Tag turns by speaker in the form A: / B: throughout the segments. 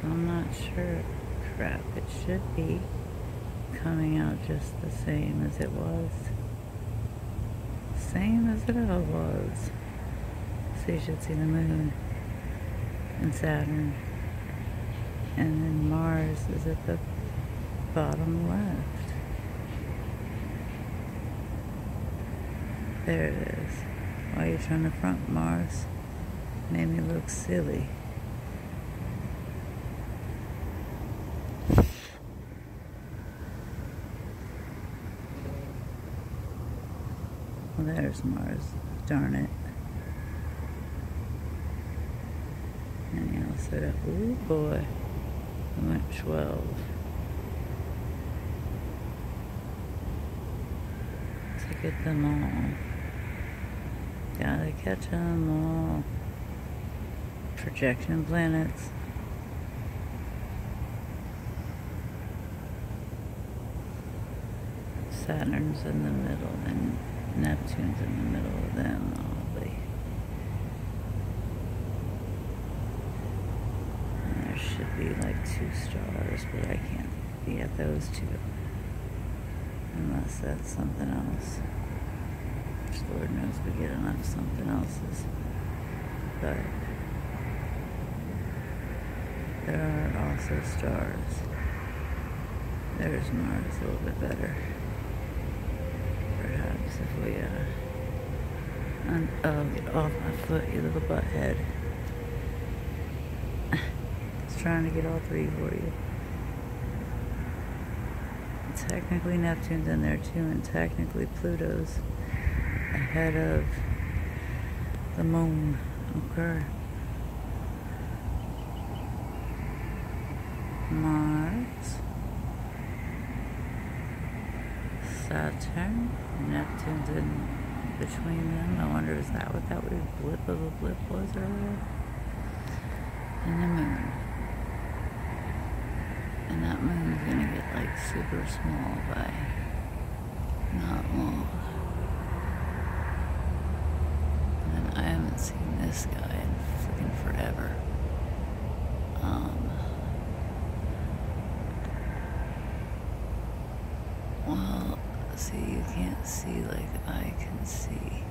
A: so I'm not sure. Crap, it should be coming out just the same as it was. Same as it all was. So you should see the moon and Saturn. And then Mars is at the bottom left. There it is. Why are you trying to front Mars? Made me look silly. Well, there's Mars. Darn it. And you also, Oh boy, I went 12. To get them all. Gotta catch them all. Projection planets. Saturn's in the middle and Neptune's in the middle of them. Oh, and there should be like two stars, but I can't be at those two. Unless that's something else. Which Lord knows we get enough something else's. But there are also stars. There's Mars a little bit better we, uh, un- oh, get off my foot, you little butthead. It's trying to get all three for you. Technically, Neptune's in there too, and technically, Pluto's ahead of the moon. Okay. Mars. Saturn, Neptune's in between them. I wonder is that what that weird blip of a blip was earlier? And the moon. And that moon's gonna get like super small by not long. And I haven't seen this guy in freaking forever. Um, see, you can't see like I can see.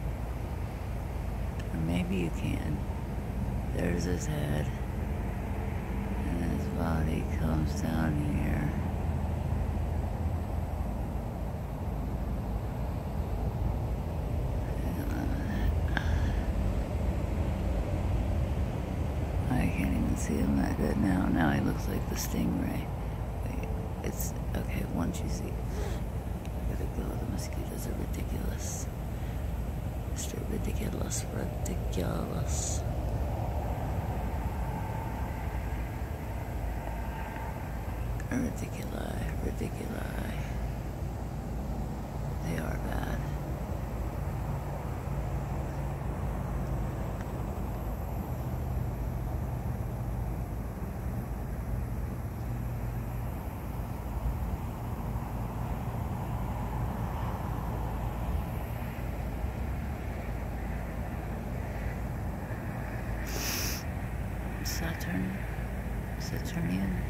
A: Or maybe you can. There's his head. And his body comes down here. I can't even see him that good now. Now he looks like the stingray. Wait, it's okay. Once you see, Gotta. The mosquitoes are ridiculous. Straight ridiculous, ridiculous. Ridiculi, ridiculi. They are bad. Saturn, Saturnian.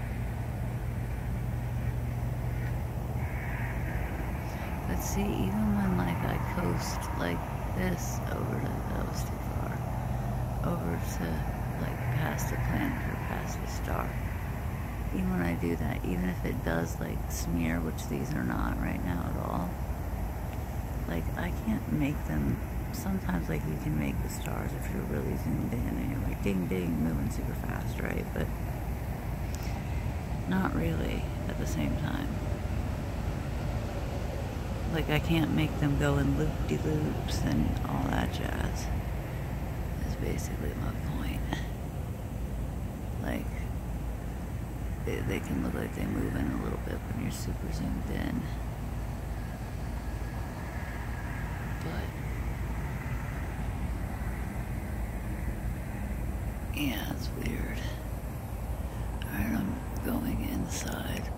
A: But see, even when like I coast like this over to that was too far, over to like past the planet or past the star. Even when I do that, even if it does like smear, which these are not right now at all, like I can't make them. Sometimes like you can make the stars if you're really zoomed in and you're like ding ding moving super fast, right? But not really at the same time. Like I can't make them go in loop de loops and all that jazz. Is basically my point. Like they, they can look like they move in a little bit when you're super zoomed in. But yeah, it's weird. Alright, I'm going inside.